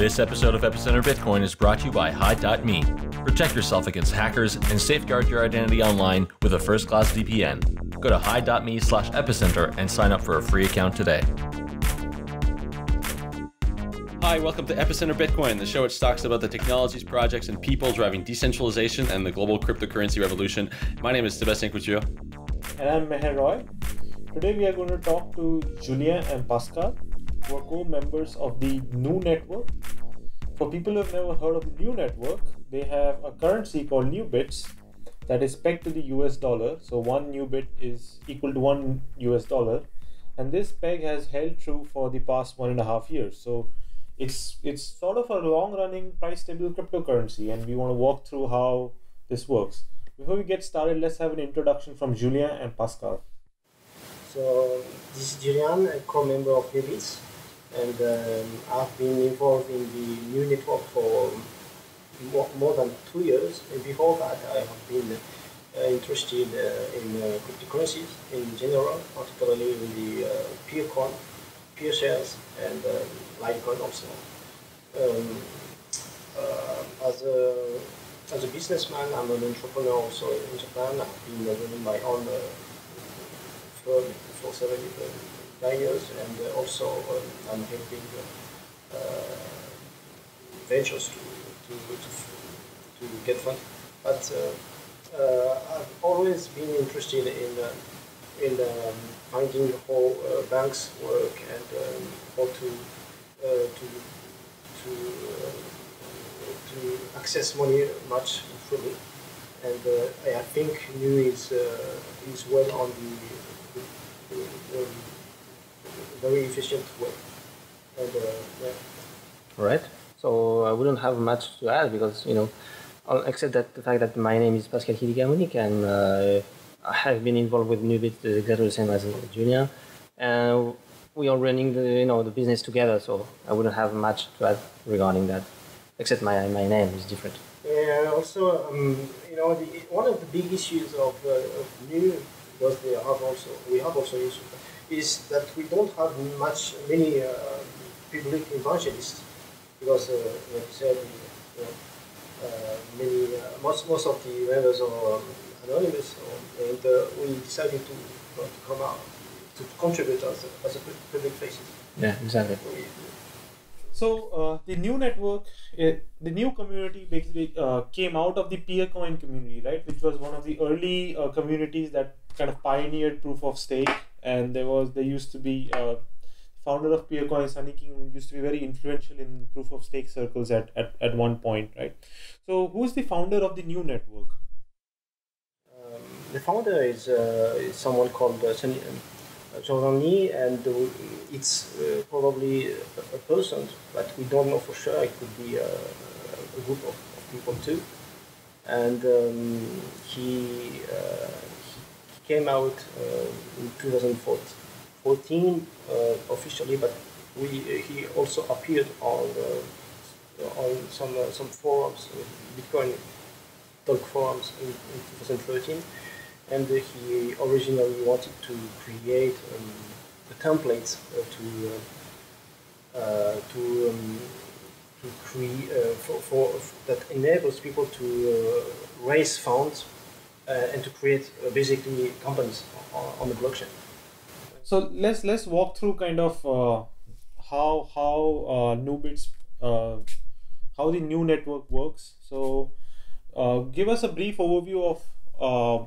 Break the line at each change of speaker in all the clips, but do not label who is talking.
This episode of Epicenter Bitcoin is brought to you by Hide.me. Protect yourself against hackers and safeguard your identity online with a first-class VPN. Go to Hide.me slash epicenter and sign up for a free account today. Hi, welcome to Epicenter Bitcoin, the show which talks about the technologies, projects, and people driving decentralization and the global cryptocurrency revolution. My name is Sebastien Couture.
And I'm Meher Roy. Today we are going to talk to Julien and Pascal, who are co-members of the Nu Network. For people who have never heard of the Nu Network, they have a currency called NuBits that is pegged to the US dollar. So one NuBit is equal to one US dollar. And this peg has held true for the past one and a half years. So it's it's sort of a long running price stable cryptocurrency and we want to walk through how this works. Before we get started, let's have an introduction from Julien and Pascal.
So this is Julien, a co-member of NuBits, and um, I've been involved in the Nu network for more, more than two years. And before that, I have been uh, interested uh, in uh, cryptocurrencies in general, particularly in the uh, PeerCoin, peer shares, and um, Litecoin also. Um, uh, as a as a businessman, I'm an entrepreneur also in Japan. I've been running my own uh, firm for seven uh, years, and uh, also um, I'm helping uh, ventures to to, to, to get funded. But I've always been interested in in um, finding how uh, banks work and um, how to uh, to to uh, to access money much freely. And I think Nu is is well on the, the, the, the very efficient way. And yeah.
Right. So I wouldn't have much to add because you know, except that the fact that my name is Pascal Hamonic and uh, I have been involved with NuBit exactly the same as Julien, and we are running the you know the business together. So I wouldn't have much to add regarding that, except my my name is different.
Yeah, also um, you know the, one of the big issues of, uh, of Nu because we have also we have also issues is that we don't have much many uh, public evangelists because uh, like you said you know, uh, many uh, most most of the members are um, anonymous and uh, we decided to, to come out to contribute as a, as a public faces.
Yeah, exactly.
So uh, the Nu network, it, the Nu community basically uh, came out of the Peercoin community, right? Which was one of the early uh, communities that kind of pioneered proof of stake. And there was there used to be uh, founder of Peercoin, Sunny King, used to be very influential in proof of stake circles at, at, at one point, right? So who's the founder of the Nu network?
Um, the founder is, uh, is someone called uh, Sunny, Jordan Lee, and it's uh, probably a, person, but we don't know for sure. It could be a, a group of, of, people too. And um, uh, he came out uh, in 2014 officially, but we, he also appeared on on some some forums, Bitcoin talk forums in, in 2013 and he originally wanted to create um, a template uh, to uh, uh, to um, to create for, for, that enables people to raise funds and to create basically companies on, on, the blockchain.
So let's let's walk through kind of how how uh, NuBits uh, how the Nu network works. So uh, give us a brief overview of uh,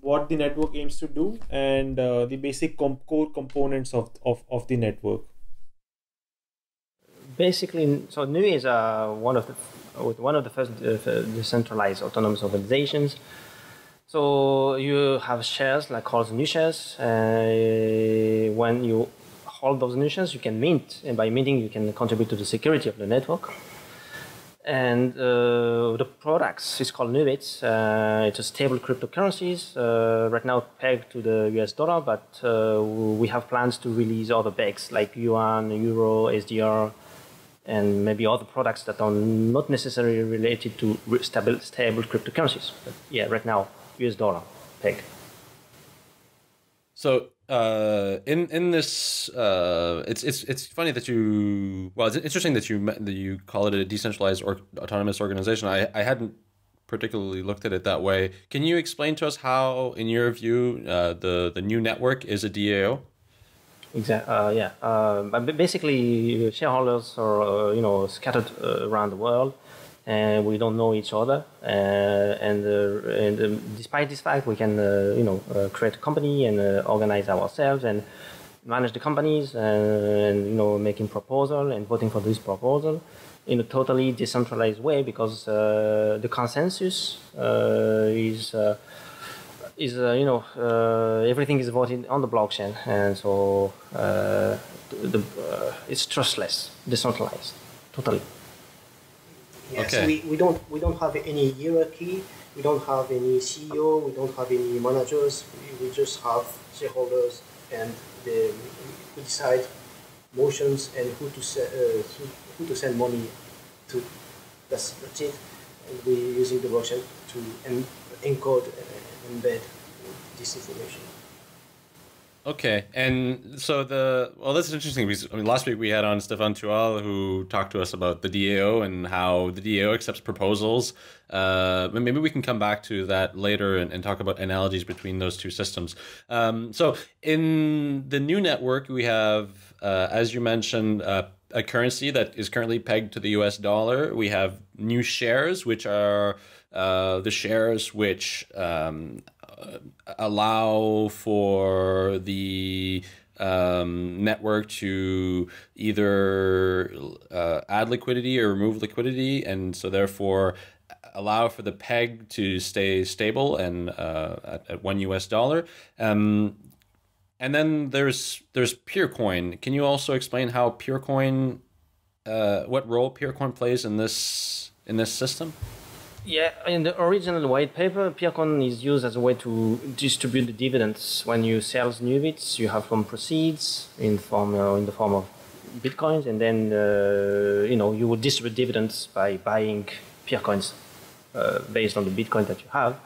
what the network aims to do and uh, the basic com- core components of, of, of the network
basically so NUI is uh, one of the one of the first uh, decentralized autonomous organizations so you have shares like called NuShares uh, when you hold those NuShares you can mint and by minting you can contribute to the security of the network and uh, the products is called NuBits. Uh, it's a stable cryptocurrencies uh, right now pegged to the US dollar, but uh, we have plans to release other pegs like yuan, euro, SDR, and maybe other products that are not necessarily related to stable, stable cryptocurrencies. But yeah, right now US dollar peg.
So uh, in in this, uh, it's it's it's funny that you. Well, it's interesting that you that you call it a decentralized or autonomous organization. I I hadn't particularly looked at it that way. Can you explain to us how, in your view, uh, the the Nu network is a DAO?
Exactly. Uh, yeah. But basically, shareholders are uh, you know scattered uh, around the world, and we don't know each other. Uh, and uh, and um, despite this fact, we can you know create a company and organize ourselves and manage the companies and, you know making proposal and voting for this proposal in a totally decentralized way because the consensus is is uh, you know uh, everything is voted on the blockchain, and so uh, the, it's trustless, decentralized, totally.
Yes, okay. we, we don't we don't have any hierarchy. We don't have any CEO. We don't have any managers. We, we just have shareholders, and the, we decide motions and who to se- uh, who to send money to. That's, that's it. And we're using the blockchain to en- encode embed this information.
Okay, and so the well, this is interesting because I mean, last week we had on Stefan Tual who talked to us about the DAO and how the DAO accepts proposals. Uh, maybe we can come back to that later and, and talk about analogies between those two systems. Um, so in the Nu network, we have, uh, as you mentioned, uh, a currency that is currently pegged to the U.S. dollar. We have NuShares, which are uh, the shares which um, allow for the um, network to either uh, add liquidity or remove liquidity, and so therefore allow for the peg to stay stable and uh, at, at one U.S. dollar. Um, and then there's there's Peercoin. Can you also explain how Peercoin, uh, what role Peercoin plays in this in this system?
Yeah, in the original white paper, Peercoin is used as a way to distribute the dividends. When you sell NuBits, you have some proceeds in form uh, in the form of bitcoins, and then uh, you know you would distribute dividends by buying Peercoins uh, based on the bitcoin that you have.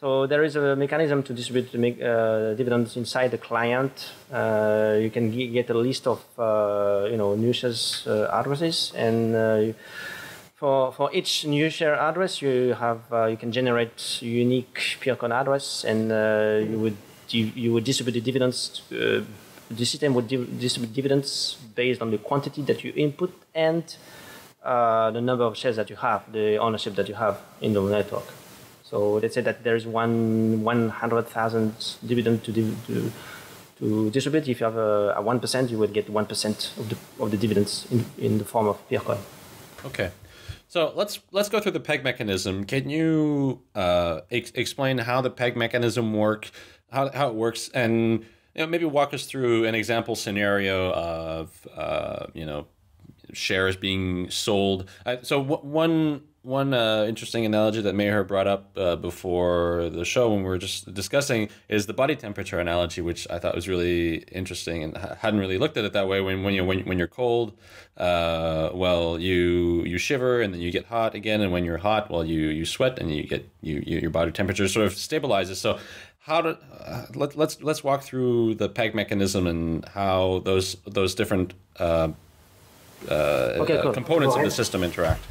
So there is a mechanism to distribute uh, dividends inside the client. Uh, you can get a list of uh, you know NuShares addresses and for, for each NuShare address, you have uh, you can generate unique Peercoin address, and uh, you would you, you, would distribute the dividends. Uh, the system would distribute dividends based on the quantity that you input and uh, the number of shares that you have, the ownership that you have in the network. So let's say that there is one one hundred thousand dividend to, to to distribute. If you have a one percent, you would get one percent of the of the dividends in, in the form of Peercoin.
Okay. So let's let's go through the peg mechanism. Can you uh, ex- explain how the peg mechanism work, how how it works, and you know, maybe walk us through an example scenario of uh, you know shares being sold. Uh, so one one uh, interesting analogy that Meher brought up uh, before the show when we were just discussing is the body temperature analogy, which I thought was really interesting and hadn't really looked at it that way. When when you when, when you're cold, uh, well you you shiver and then you get hot again, and when you're hot, well you you sweat and you get you, you your body temperature sort of stabilizes. So how to uh, let, let's let's walk through the peg mechanism and how those those different uh, uh, okay, cool. components of the system interact.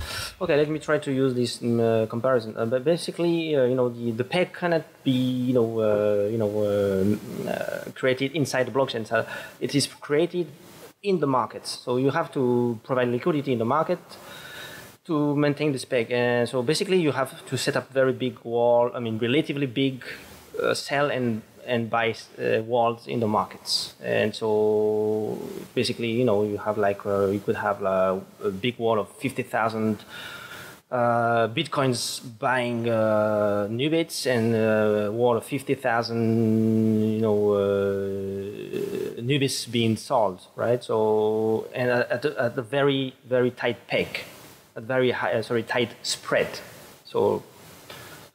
Okay, let me try to use this um, uh, comparison. Uh, but basically, uh, you know, the, the peg cannot be, you know, uh, you know, uh, uh, created inside the blockchain. So it is created in the market. So you have to provide liquidity in the market to maintain this peg. And so basically, you have to set up very big wall. I mean, relatively big sell and and buy uh, walls in the markets. And so basically, you know, you have like uh, you could have uh, a big wall of fifty thousand. Uh, bitcoins buying uh, NuBits and a uh, wall of 50,000 you know uh, NuBits being sold right so and at, a, at a very very tight peg a very high sorry tight spread so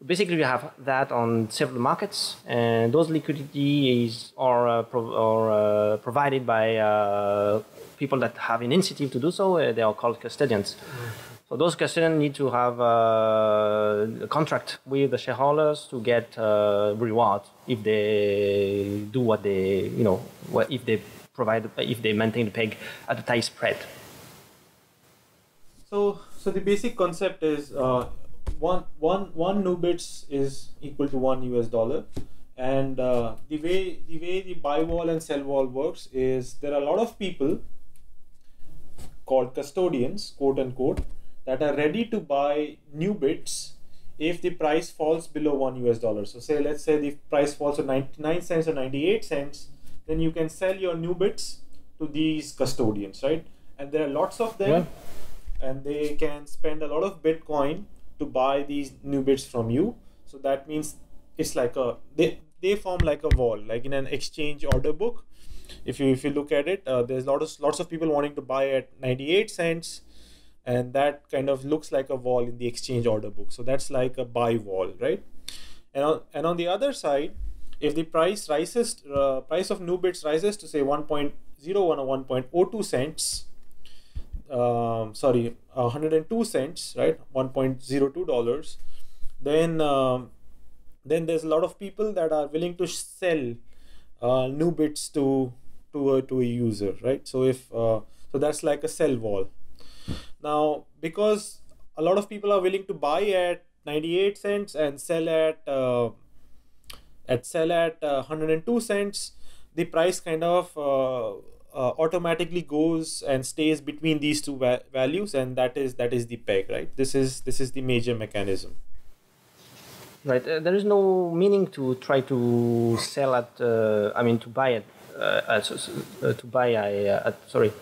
basically, we have that on several markets, and those liquidities are, uh, pro- are uh, provided by uh, people that have an incentive to do so. Uh, they are called custodians. Mm. So those custodians need to have uh, a contract with the shareholders to get uh, reward if they do what they, you know, what if they provide, if they maintain the peg at a tight spread.
So, so the basic concept is uh, one, one, one NuBits is equal to one US dollar, and uh, the way the way the buy wall and sell wall works is there are a lot of people called custodians, quote unquote, that are ready to buy NuBits if the price falls below one US dollar. So, say let's say the price falls to 99 cents or 98 cents, then you can sell your NuBits to these custodians, right? And there are lots of them.
Yeah
and they can spend a lot of bitcoin to buy these NuBits from you. So that means it's like a they they form like a wall like in an exchange order book. If you if you look at it uh, there's lots of lots of people wanting to buy at 98 cents and that kind of looks like a wall in the exchange order book. So that's like a buy wall right? And on, and on the other side if the price rises uh, price of NuBits rises to say 1.01 or 1.02 cents um, sorry, 102 cents, right? 1.02 dollars. Then, um, then there's a lot of people that are willing to sell uh, NuBits to to a, to a user, right? So if uh, so, that's like a sell wall. Now, because a lot of people are willing to buy at 98 cents and sell at uh, at sell at 102 cents, the price kind of uh, automatically goes and stays between these two va- values and that is that is the peg right? This is this is the major mechanism.
Right. Uh, there is no meaning to try to sell at uh, i mean to buy it uh, uh, to buy a, at, sorry.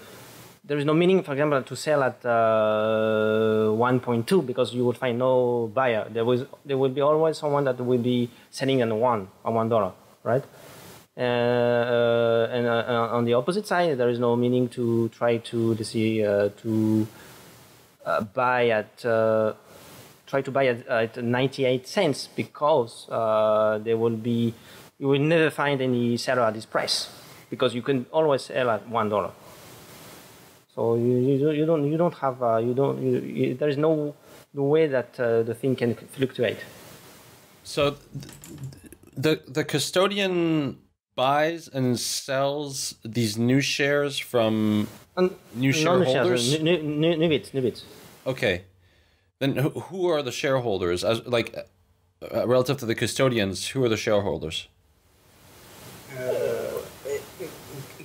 There is no meaning for example to sell at uh, 1.2 because you would find no buyer. There was there will be always someone that will be selling at one or one dollar right? uh, uh, Uh, uh, and uh, uh, on the opposite side, there is no meaning to try to to buy at try to buy at, at 98 cents because there will be you will never find any seller at this price because you can always sell at one dollar. So you, you, you don't you don't have uh, you don't you, you, there is no no way that uh, the thing can fluctuate.
So the the custodian buys and sells these NuShares from
and
new shareholders?
New, new, NuBits, new bits.
Okay. Then who are the shareholders? As like uh, relative to the custodians, who are the shareholders?
Uh, it, it,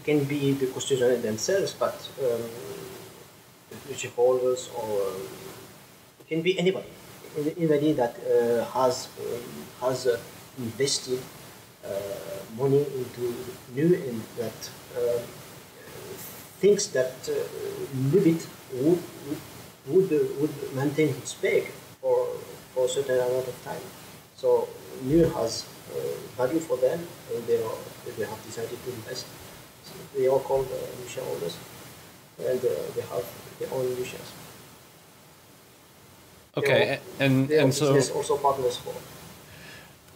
can be the custodians themselves, but um, the shareholders or it can be anybody, anybody that uh, has um, has uh, invested uh, money into Nu and that uh, thinks that uh, NuBit would, would, would maintain its peg for, for a certain amount of time. So Nu has value for them and they, are, they have decided to invest. So they are called uh, new shareholders and uh, they have their own NuShares.
Okay, and, and so
also partners for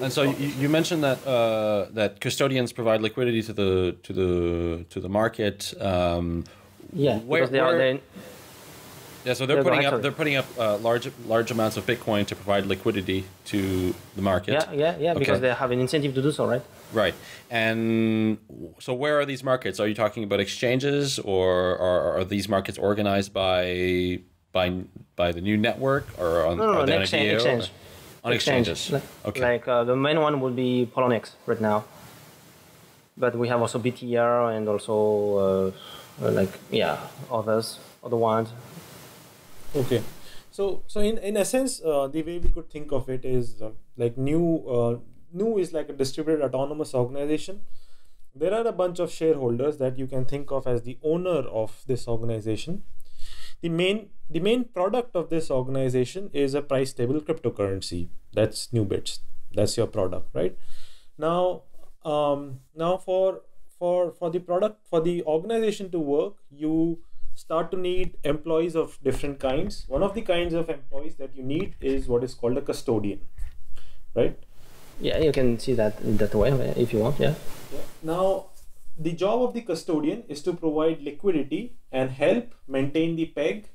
and so you, you mentioned that uh, that custodians provide liquidity to the to the to the market. Um,
yeah,
where,
because they are then.
Yeah, so they're, putting up they're putting up uh, large large amounts of Bitcoin to provide liquidity to the market.
Yeah, yeah, yeah, because they have an incentive to do so, right?
Right, and so where are these markets? Are you talking about exchanges, or are, are these markets organized by by by the Nu network or on
no, no, no, exchange, exchange.
On exchanges.
Like,
okay.
Like uh, the main one would be Poloniex right now, but we have also BTR and also uh, uh, like yeah others other ones.
Okay, so so in in essence, uh, the way we could think of it is uh, like Nu uh, Nu is like a distributed autonomous organization. There are a bunch of shareholders that you can think of as the owner of this organization the main the main product of this organization is a price stable cryptocurrency. That's NuBits that's your product right? Now um, now for for for the product for the organization to work you start to need employees of different kinds. One of the kinds of employees that you need is what is called a custodian right?
Yeah you can see that that way if you want yeah,
yeah. now the job of the custodian is to provide liquidity and help maintain the peg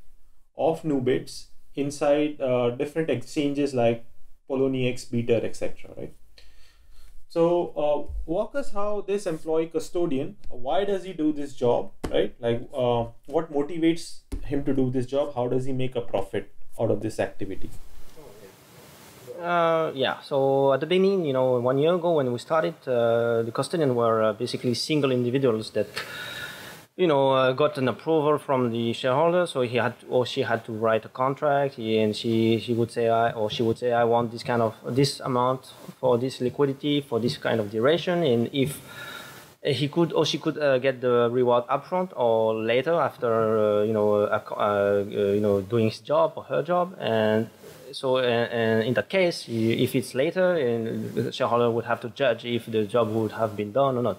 of NuBits inside uh, different exchanges like Poloniex, Bter, etc. Right. So uh, walk us how this employee custodian. Why does he do this job? Right. Like uh, what motivates him to do this job? How does he make a profit out of this activity?
Uh, yeah, so at the beginning, you know, one year ago when we started, uh, the custodian were uh, basically single individuals that, you know, uh, got an approval from the shareholder. So he had or she had to write a contract, and she she would say, I or she would say, I want this kind of this amount for this liquidity for this kind of duration, and if he could or she could uh, get the reward upfront or later after uh, you know uh, uh, you know doing his job or her job and so and in that case if it's later the shareholder would have to judge if the job would have been done or not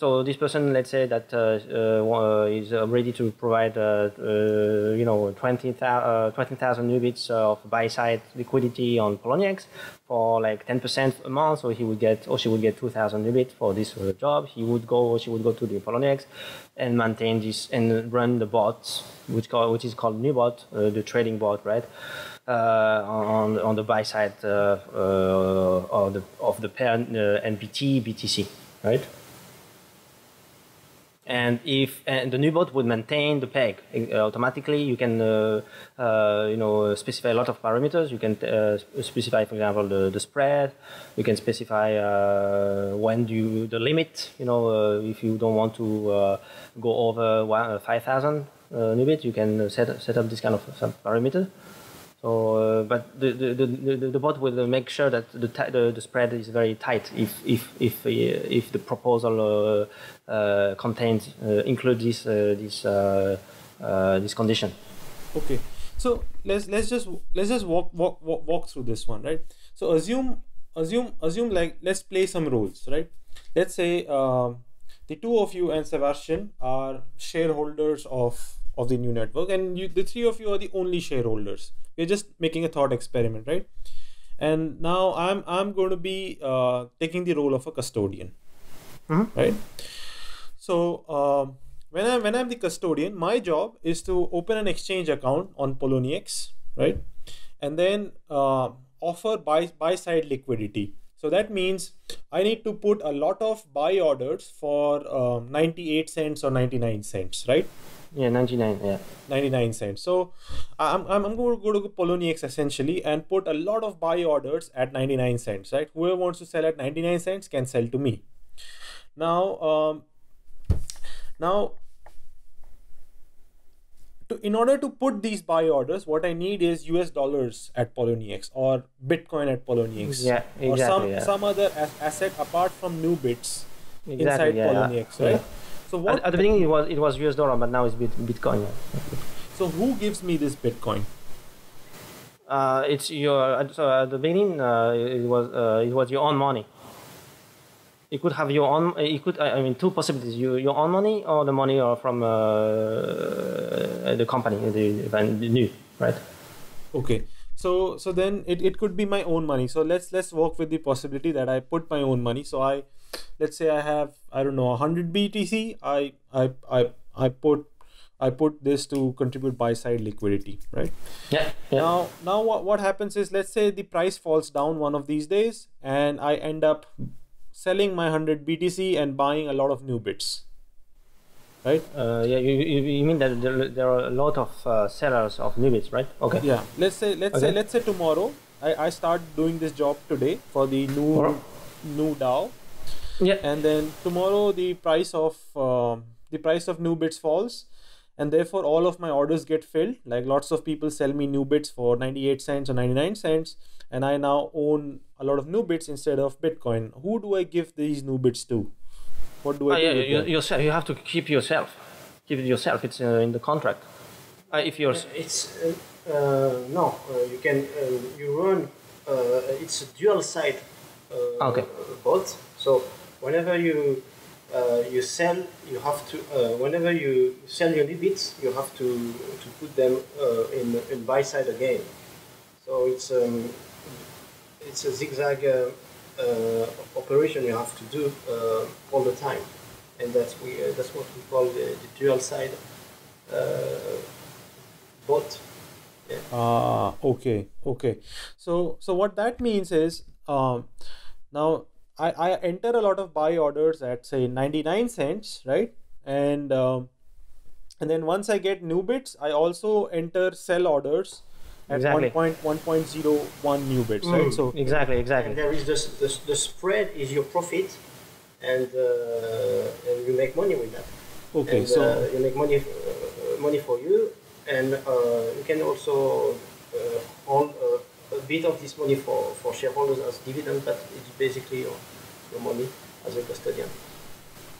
so this person, let's say that uh, uh, is ready to provide, uh, you know, 20,000 20, NuBits of buy-side liquidity on Poloniex for like 10% a month. So he would get, or she would get 2,000 NuBits for this job. He would go, or she would go to the Poloniex and maintain this and run the bot, which call, which is called uh, the trading bot, right? Uh, on on the buy side uh, of the of the pair NBT BTC, right? and if and the NuBot would maintain the peg uh, automatically you can uh, uh, you know specify a lot of parameters. You can uh, specify for example the, the spread. You can specify uh, when do you the limit you know uh, if you don't want to go over 5000 uh, NuBit you can set, set up this kind of some parameter so, uh, but the, the, the, the, bot will make sure that the, the, the spread is very tight if if if uh, if the proposal uh, uh, contains uh, include this uh, this this condition.
Okay, so let's let's just let's just walk walk walk, walk through this one, right? So assume assume assume like let's play some roles, right? Let's say the two of you and Sebastien are shareholders of of the Nu network, and you the three of you are the only shareholders. We're just making a thought experiment right? And now i'm i'm going to be uh, taking the role of a custodian mm-hmm. right? So um, when i when i'm the custodian my job is to open an exchange account on poloniex right? And then uh, offer buy buy side liquidity. So that means I need to put a lot of buy orders for um, 98 cents or 99 cents, right?
Yeah, 99, yeah.
99 cents. So I'm, I'm, I'm going to go to Poloniex essentially and put a lot of buy orders at 99 cents, right? Whoever wants to sell at 99 cents can sell to me. Now, um, now to, in order to put these buy orders, what I need is US dollars at Poloniex or Bitcoin at Poloniex.
Yeah, exactly,
or some,
yeah.
some other asset apart from NuBits exactly, inside yeah, Poloniex, right? Yeah.
So what? At, at, the beginning, it was it was US dollar, but now it's Bitcoin.
So who gives me this Bitcoin?
Uh, it's your so at the beginning uh, it was uh, it was your own money. You could have your own. You could I mean two possibilities: you, your own money or the money or from uh, the company, the, the Nu right.
Okay. So so then it, it could be my own money. So let's let's work with the possibility that I put my own money. So I let's say I have I don't know 100 BTC I I I I put I put this to contribute buy side liquidity right
yeah, yeah,
now now what, what happens is let's say the price falls down one of these days and I end up selling my 100 BTC and buying a lot of NuBits right?
Uh, yeah you, you mean that there, there are a lot of uh, sellers of NuBits right?
Okay. Yeah. Let's say let's okay. say let's say tomorrow I, I start doing this job today for the new new DAO.
Yeah.
And then tomorrow the price of uh, the price of NuBits falls. And therefore all of my orders get filled. Like lots of people sell me NuBits for 98 cents or 99 cents. And i now own a lot of NuBits instead of bitcoin. Who do i give these NuBits to what do i
uh,
do
yeah, you, yourself you have to keep yourself keep it yourself it's uh, in the contract uh, if you're
it's uh, uh, no you can you run it's a dual side
okay.
bot so whenever you uh, you sell, you have to. Uh, whenever you sell your bits, you have to to put them uh, in in buy side again. So it's um, it's a zigzag uh, uh, operation you have to do uh, all the time, and that's we that's what we call the, the dual side bot.
Ah, okay, okay. So, so what that means is, um, now I, I enter a lot of buy orders at say 99 cents, right? And um, and then once I get NuBits, I also enter sell orders at
Exactly.
1.1.01 NuBits, right?
Mm.
So
Exactly, exactly.
And there is this, this the spread is your profit, and uh, and you make money with that.
okay,
and,
so
uh, you make money uh, money for you, and uh, you can also uh, hold uh, a bit of this money for, for shareholders as dividend, but it's basically your, your money as a custodian.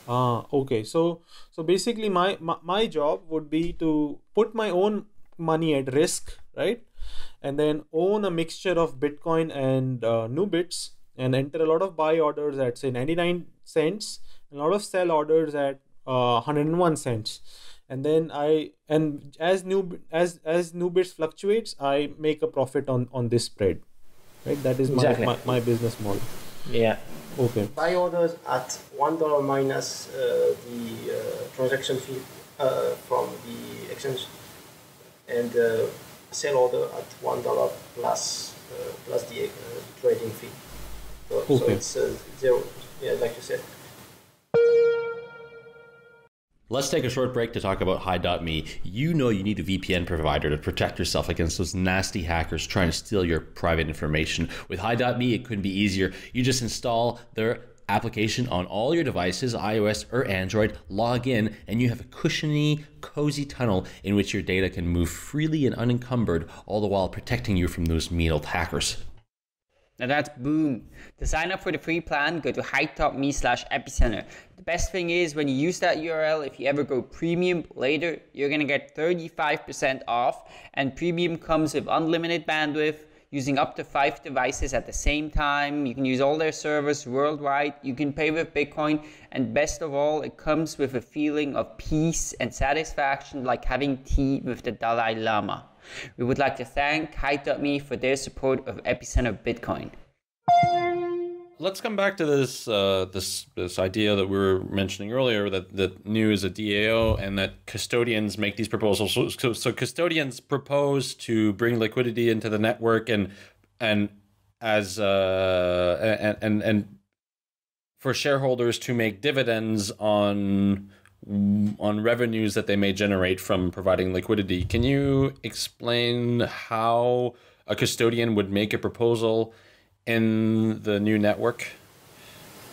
Ah, okay. So so basically my, my my job would be to put my own money at risk, right? And then own a mixture of Bitcoin and uh, NuBits and enter a lot of buy orders at say 99 cents, and a lot of sell orders at uh, 101 cents. And then I and as new as as NuBits fluctuates, I make a profit on on this spread. Right? That is my,
Exactly.
my, my business model.
Yeah.
Okay.
Buy orders at one dollar minus uh, the uh, transaction fee uh, from the exchange, and uh, sell order at one dollar plus uh, plus the uh, trading fee. So, so it's uh, zero. Yeah, like you said.
Let's take a short break to talk about Hide.me. You know you need a VPN provider to protect yourself against those nasty hackers trying to steal your private information. With Hide.me, it couldn't be easier. You just install their application on all your devices, iOS or Android, log in, and you have a cushiony, cozy tunnel in which your data can move freely and unencumbered, all the while protecting you from those mean old hackers.
Now that's boom. To sign up for the free plan, go to Hide.me slash epicenter. The best thing is when you use that URL, if you ever go premium later, you're gonna get 35% off. And premium comes with unlimited bandwidth, using up to five devices at the same time. You can use all their servers worldwide. You can pay with Bitcoin. And best of all, it comes with a feeling of peace and satisfaction like having tea with the Dalai Lama. We would like to thank Hide.me for their support of Epicenter Bitcoin.
Let's come back to this uh, this this idea that we were mentioning earlier that that Nu is a DAO and that custodians make these proposals. So, so, so custodians propose to bring liquidity into the network and and as uh, and and and for shareholders to make dividends on on revenues that they may generate from providing liquidity. Can you explain how a custodian would make a proposal in the Nu network?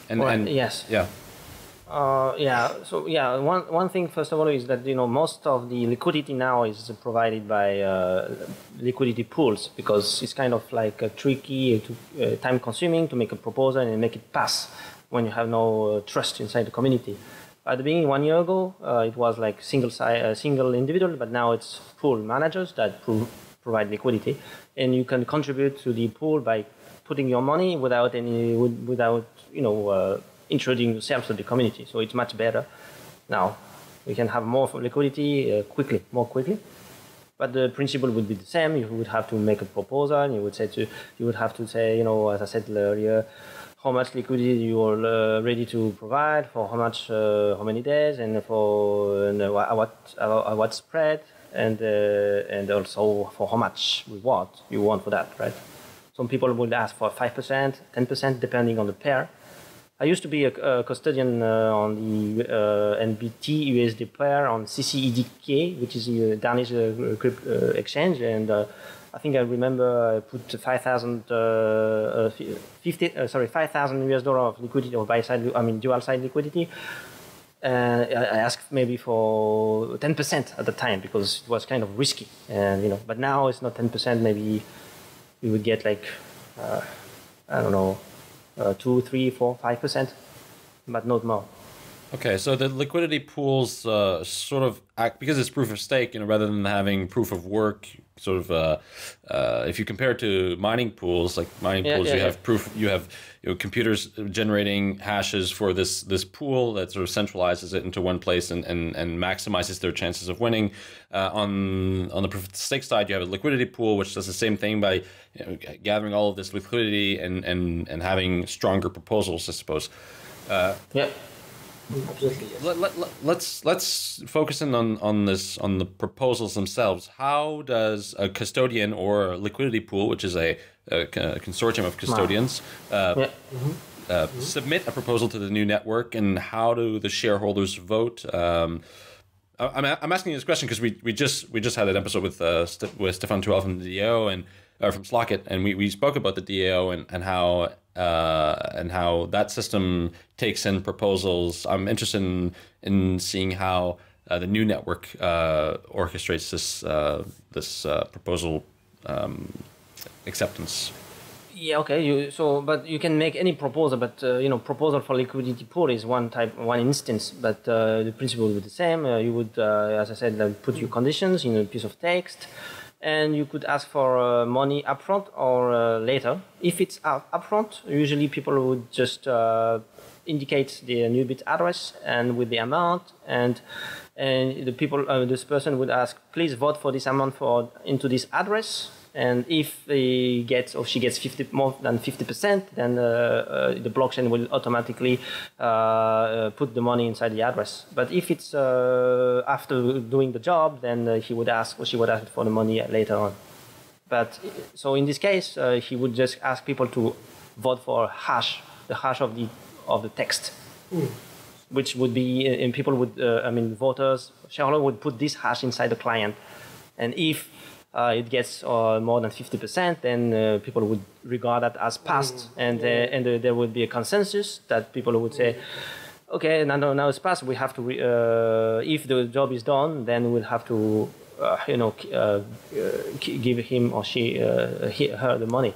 And,
Well,
and
yes.
yeah.
Uh, yeah. So yeah, one one thing first of all is that you know most of the liquidity now is provided by uh, liquidity pools because it's kind of like uh, tricky, to, uh, time consuming to make a proposal and make it pass when you have no uh, trust inside the community. At the beginning, one year ago, uh, it was like single si- uh, single individual, but now it's pool managers that pro- provide liquidity, and you can contribute to the pool by putting your money without any without you know uh, introducing yourself to the community. So it's much better now. We can have more liquidity uh, quickly, more quickly. But the principle would be the same. You would have to make a proposal. You would say to you would have to say you know as I said earlier how much liquidity you are uh, ready to provide for how much, uh, how many days, and for and, uh, what uh, what spread, and uh, and also for how much reward you want for that, right? Some people would ask for five percent, ten percent, depending on the pair. I used to be a, a custodian uh, on the uh, NBT USD pair on CCEDK, which is a Danish uh, uh, exchange, and uh, I think I remember I put 5,000, uh, sorry, 5,000 US dollar of liquidity or buy side, I mean dual side liquidity. I I asked maybe for 10% at the time because it was kind of risky, and you know. But now it's not 10%. Maybe we would get like, uh, I don't know, uh, two, three, four, five percent, but not more.
Okay, so the liquidity pools uh, sort of act because it's proof of stake, you know, rather than having proof of work. Sort of, uh, uh, if you compare it to mining pools, like mining
Yeah,
pools,
yeah,
you
yeah.
have proof. You have you know, computers generating hashes for this this pool that sort of centralizes it into one place and and, and maximizes their chances of winning. Uh, on on the proof of stake side, you have a liquidity pool which does the same thing by you know, gathering all of this liquidity and and and having stronger proposals, I suppose.
Yeah.
Absolutely, yes.
Let, let, let, let's let's focus in on, on this on the proposals themselves. How does a custodian or a liquidity pool, which is a, a co- consortium of custodians, uh,
Yeah.
uh, submit a proposal to the Nu network, and how do the shareholders vote? Um, I- I'm, I'm asking you this question because we, we just we just had an episode with uh, St- with Stefan Tual from the DAO and uh, from Slock.it, and we, we spoke about the DAO and and how uh, and how that system takes in proposals. I'm interested in, in seeing how uh, the Nu network uh, orchestrates this uh, this uh, proposal um, acceptance.
Yeah, okay. You so, but you can make any proposal, but uh, you know, proposal for liquidity pool is one type, one instance, but uh, the principle would be the same. Uh, you would, uh, as I said, uh, put your conditions in a piece of text, and you could ask for uh, money upfront or uh, later. If it's up- upfront, usually people would just indicate the NuBit address and with the amount and and the people uh, this person would ask please vote for this amount for into this address and if he gets or she gets 50 more than 50% then uh, uh, the blockchain will automatically uh, uh, put the money inside the address. But if it's uh, after doing the job then uh, he would ask or she would ask for the money later on. But so in this case, uh, he would just ask people to vote for hash, the hash of the of the text, which would be, and people would, uh, I mean, voters, shareholder would put this hash inside the client, and if it gets uh, more than 50%, then uh, people would regard that as passed, and uh, and uh, there would be a consensus that people would say. Okay, now, now now it's passed. We have to. Re- uh, if the job is done, then we'll have to, uh, you know, uh, uh, give him or she, uh, he, her the money.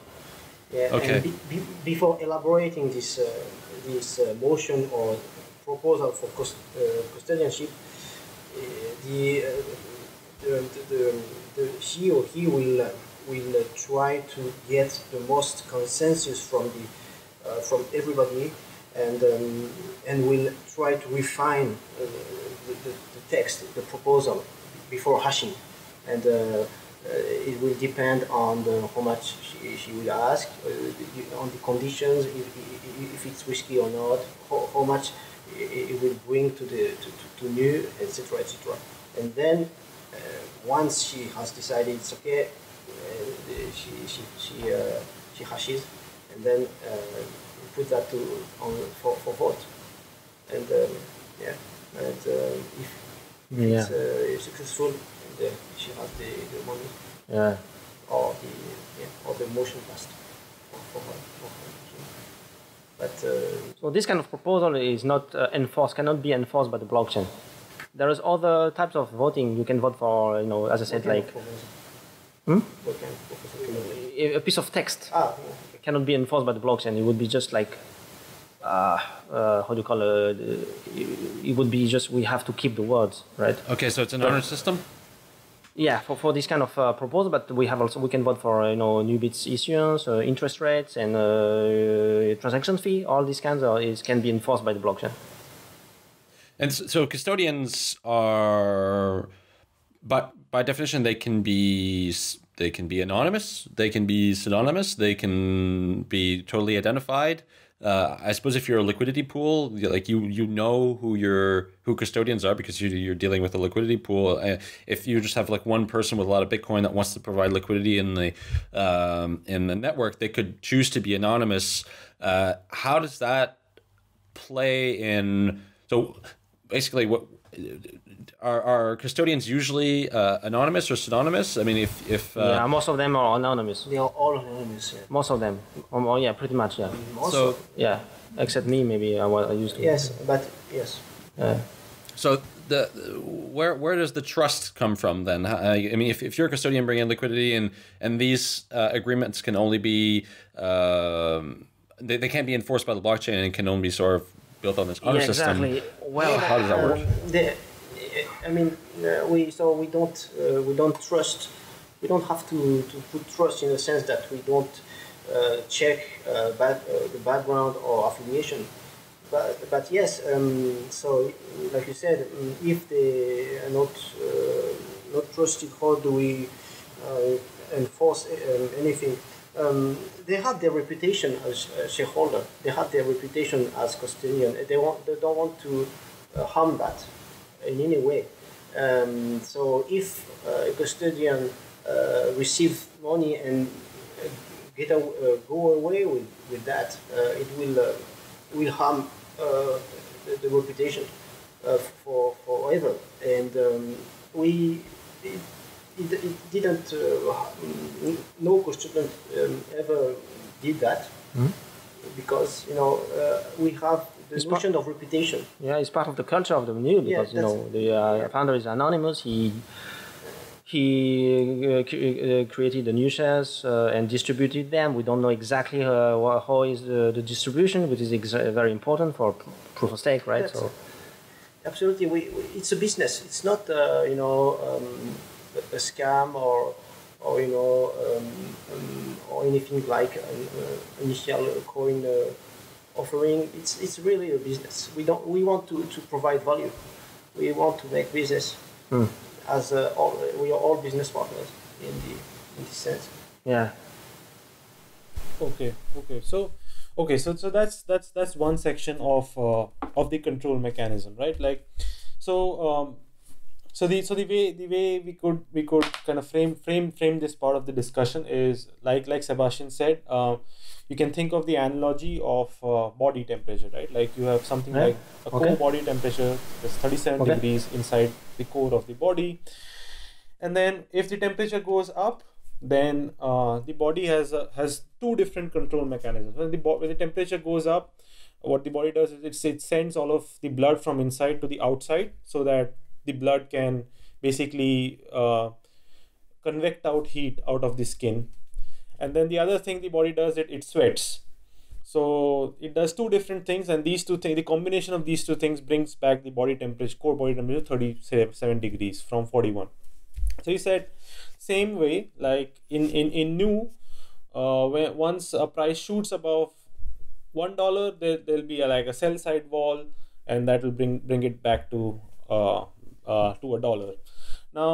Yeah,
Okay.
And be, be, before elaborating this uh, this uh, motion or proposal for cust- uh, custodianship, uh, the, uh, the, the, the or he will will try to get the most consensus from the uh, from everybody, and um, and will try to refine uh, the, the, the text, the proposal before hashing, and. Uh, uh, it will depend on the, how much she, she will ask, uh, on the conditions, if, if, if it's risky or not, how, how much it, it will bring to the to, to, to Nu, etc., etc. And then uh, once she has decided it's okay, uh, she she she, uh, she hashes, and then uh, put that to on for, for vote. And um, yeah, and um, if
Yeah.
it's uh, successful, and uh, she has the, the money
Yeah.
or the yeah, or the motion passed for, for her. For her. But uh,
So this kind of proposal is not uh, enforced, cannot be enforced by the blockchain. There is other types of voting. You can vote for, you know, as I said,
what
like? Hmm?
What kind of proposal can you make?
a a piece of text.
Ah,
It cannot be enforced by the blockchain. It would be just like, uh, uh, how do you call it? Uh, It would be just we have to keep the words, right?
Okay, so it's an honor system.
Yeah, for, for this kind of uh, proposal, but we have also we can vote for uh, you know NuBits issuance, uh, interest rates, and uh, transaction fee. All these kinds of is can be enforced by the blockchain.
And so custodians are, but by definition, they can be they can be anonymous, they can be synonymous, they can be totally identified. Uh, I suppose if you're a liquidity pool, like you you know who your who custodians are because you, you're dealing with a liquidity pool. Uh, if you just have like one person with a lot of Bitcoin that wants to provide liquidity in the um, in the network, they could choose to be anonymous. Uh, how does that play in so basically what are, are custodians usually uh, anonymous or pseudonymous i mean if if uh,
yeah, most of them are anonymous.
they are all anonymous. Yeah.
Most of them. Um, oh, yeah, pretty much. Yeah.
Also,
so
Yeah, except me, maybe I, wa- I used to.
yes, but yes.
Yeah.
so the where where does the trust come from then Uh, i mean if, if you're a custodian bringing in liquidity and and these uh, agreements can only be um, they, they can't be enforced by the blockchain and can only be sort of built on this honor
yeah,
system
exactly. Well,
how does that work
Um, the, I mean, uh, we so we don't uh, we don't trust. We don't have to, to put trust in the sense that we don't uh, check uh, back, uh, the background or affiliation. But, but yes, um, so like you said, um, if they are not uh, not trusted, how do we uh, enforce um, anything? Um, they have their reputation as shareholder. They have their reputation as custodian. They want they don't want to uh, harm that in any way. Um, so if uh, a custodian uh, receives money and uh, get a, uh, go away with, with that, uh, it will will harm the, the reputation for forever. And um, we it, it, it didn't uh, no custodian um, ever did that because you know uh, we have the
It's
notion of reputation.
Yeah, it's part of the culture of the Nu
Yeah,
because you know the uh, founder is anonymous. He he uh, uh, created the NuShares uh, and distributed them. We don't know exactly uh, how is the, the distribution, which is ex- very important for proof of stake, right?
That's-
So
Absolutely, we, we, it's a business. It's not uh, you know um, a, a scam or or you know um, um, or anything like an uh, initial coin uh, offering. It's it's really a business. We don't we want to, to provide value. We want to make business as uh, all, we are all business partners in the in this sense.
yeah,
okay okay so okay so so that's that's that's one section of uh, of the control mechanism right like so um so the so the way the way we could we could kind of frame frame frame this part of the discussion is like like Sebastien said uh, you can think of the analogy of uh, body temperature right like you have something
Right.
like a core body temperature that's 37
Okay.
degrees inside the core of the body and then if the temperature goes up then uh, the body has has two different control mechanisms when the, when the temperature goes up what the body does is it, it sends all of the blood from inside to the outside so that the blood can basically uh, convect out heat out of the skin. And then the other thing the body does it it sweats. So it does two different things and these two things the combination of these two things brings back the body temperature core body temperature 37 degrees from 41 so he said same way like in in in Nu uh when once a price shoots above one dollar there there'll be a, like a sell side wall and that will bring bring it back to uh uh to a dollar now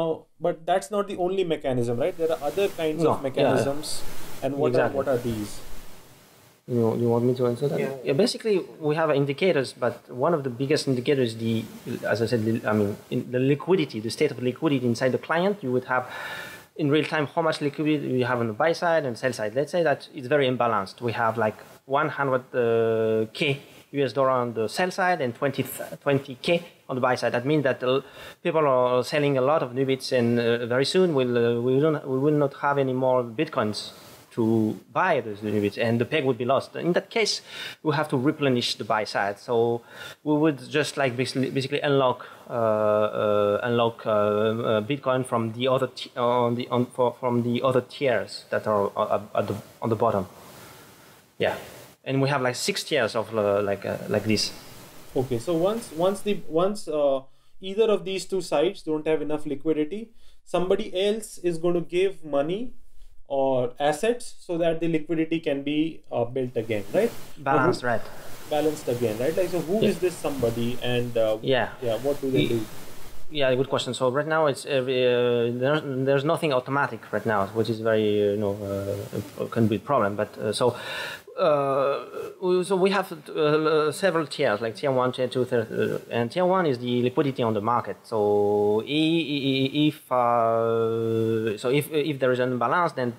but that's not the only mechanism right there are other kinds
No,
of
yeah.
mechanisms and what
Exactly.
are what are these
you you want me to answer that?
Yeah.
basically, we have indicators, but one of the biggest indicators, the as I said, the- I mean, in the liquidity, the state of liquidity inside the client. You would have in real time how much liquidity you have on the buy side and sell side. Let's say that it's very imbalanced. We have like 100 k US dollar on the sell side and 20 20k on the buy side. That means that uh, people are selling a lot of NuBits, and uh, very soon we'll, uh, we will we will not have any more bitcoins to buy those NuBits, and the peg would be lost. In that case, we have to replenish the buy side. So we would just like basically, basically unlock uh, uh, unlock uh, Bitcoin from the other on the on, for, from the other tiers that are at the on the bottom. Yeah, and we have like six tiers of like like this.
Okay, so once once the once uh, either of these two sides don't have enough liquidity, somebody else is going to give money or assets so that the liquidity can be uh, built again, right?
Balanced,
Now
right?
Balanced again, right? Like so, who is
Yeah.
this somebody, and uh,
Yeah.
yeah, what do they
Ye-
do?
Yeah, good question. So right now it's every, uh, there's, there's nothing automatic right now, which is very uh, you know uh, can be a problem. But uh, so uh, so we have uh, several tiers like tier one, tier two, tier, and tier one is the liquidity on the market. So if uh, so if if there is an imbalance, then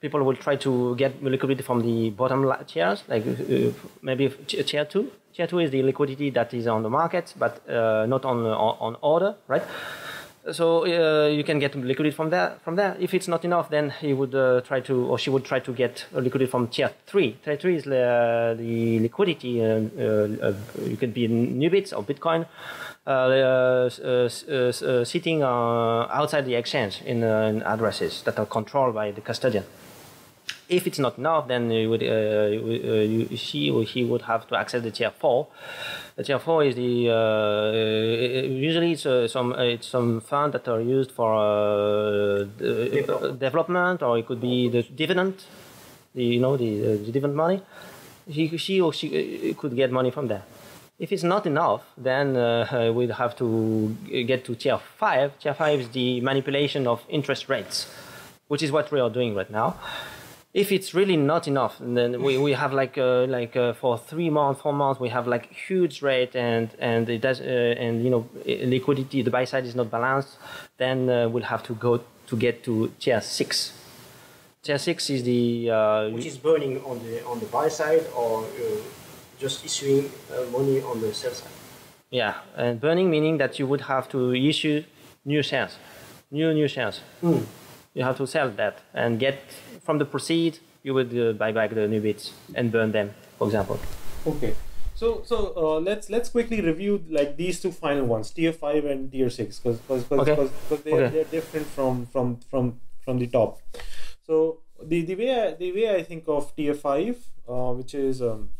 people will try to get liquidity from the bottom tiers, like uh, maybe tier two. Tier two is the liquidity that is on the market, but uh, not on on order, right? So uh, you can get liquidity from there. From there, if it's not enough, then he would uh, try to, or she would try to get liquidity from tier three. Tier three is the, the liquidity. Uh, uh, uh, you could be NuBits or Bitcoin, sitting outside the exchange in, in addresses that are controlled by the custodian. If it's not enough, then you would, you, you, she or he would have to access the tier four. The tier four is the uh, usually it's uh, some uh, it's some fund that are used for uh,
Development.
development, or it could be the dividend, the you know the, uh, the dividend money. He, she or she uh, could get money from there. If it's not enough, then uh, we'd have to get to tier five. Tier five is the manipulation of interest rates, which is what we are doing right now if it's really not enough, then we, we have like uh, like uh, for three months, four months, we have like huge rate and and it does uh, and you know liquidity, the buy side is not balanced. Then uh, we'll have to go to get to tier six. Tier six is the uh,
Which is burning on the on the buy side or uh, just issuing uh, money on the sell side.
yeah, and burning meaning that you would have to issue NuShares, new NuShares. You have to sell that and get from the proceed. You would uh, buy back the NuBits and burn them, for example.
Okay. So so uh, let's let's quickly review like these two final ones, tier five and tier six, because because
Okay.
they
Okay.
they're different from from from from the top. So the the way I, the way I think of tier five, uh, which is um,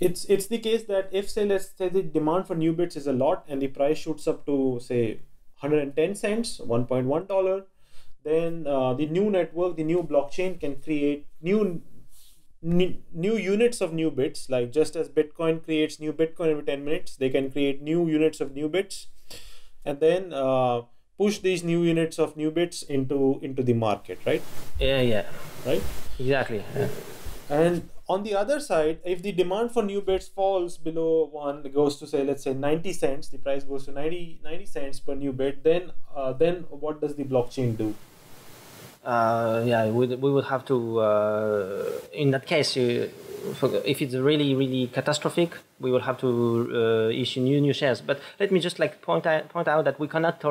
it's it's the case that if say let's say the demand for NuBits is a lot and the price shoots up to say 110 cents 1.1 dollar then uh, the Nu network the Nu blockchain can create new new, new units of NuBits like just as bitcoin creates new bitcoin every 10 minutes they can create new units of NuBits and then uh, push these new units of NuBits into into the market right
Yeah, yeah,
right
exactly. Yeah.
and on the other side, if the demand for NuBits falls below one, it goes to say let's say 90 cents, the price goes to 90, 90 cents per NuBit, then uh, then what does the blockchain do?
Uh, yeah, we would, we would have to. Uh, in that case, for- if it's really really catastrophic, we will have to uh, issue new NuShares. But let me just like point out point out that we cannot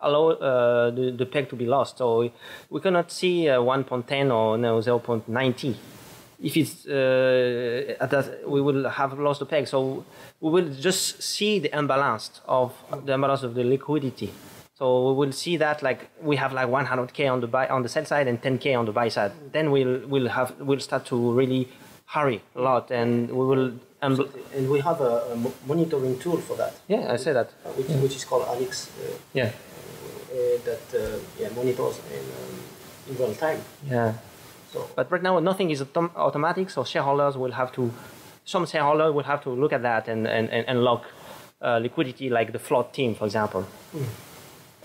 allow uh, the, the peg to be lost. So we, cannot see uh, 1.10 or no 0.90. If it's uh, at that, we will have lost the peg. So we will just see the imbalance of the imbalance of the liquidity. So we will see that like we have like 100k on the buy on the sell side and 10k on the buy side. Then we'll we'll have we'll start to really hurry a lot, and we will. Um,
And we have a, a monitoring tool for that,
yeah, I say that.
uh, which, which is called Alix, uh,
Yeah,
uh, that uh, yeah, monitors in, um, in real time.
yeah.
So
But right now, nothing is autom- automatic, so shareholders will have to, some shareholders will have to look at that and, and, and unlock uh, liquidity, like the float team, for example. And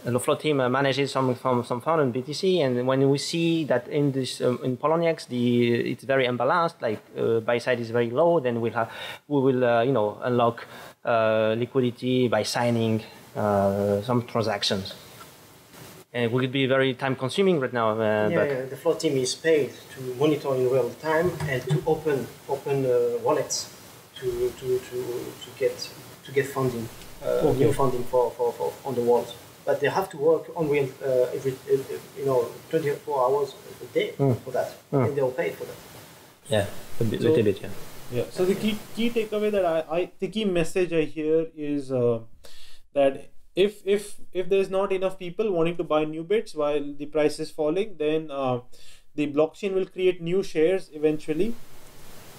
the float team uh, manages some, some, some fund in BTC, and when we see that in this um, in Poloniex, the it's very imbalanced, like uh, buy side is very low, then we'll have we will uh, you know unlock uh, liquidity by signing uh, some transactions. And it will be very time consuming right now. Uh,
yeah,
but
yeah, the float team is paid to monitor in real time and to open open uh, wallets to, to, to, to get to get funding, uh,
Okay.
new funding for, for, for on the walls. But they have to work on real uh, every you know 24 hours a day for that, and they'll pay for that.
yeah, a bit,
So-
little bit, yeah.
Yeah. So the key key takeaway that I, I the key message I hear is uh, that if if if there's not enough people wanting to buy NuBits while the price is falling, then uh, the blockchain will create NuShares eventually,